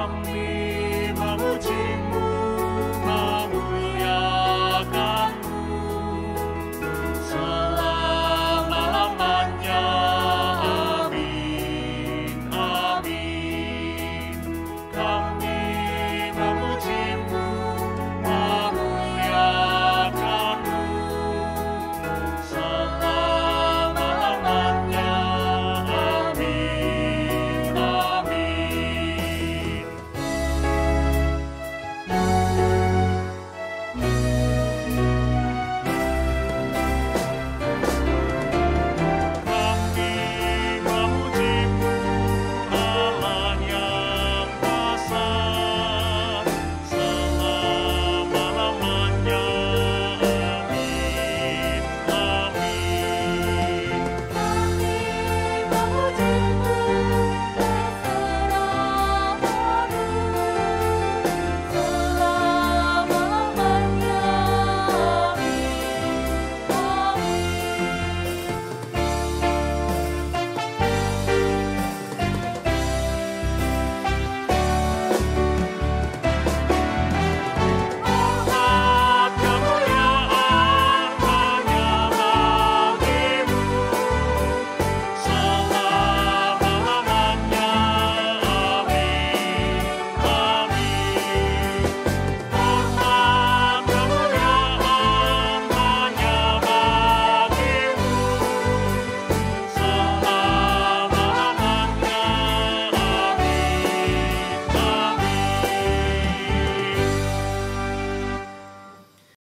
from me.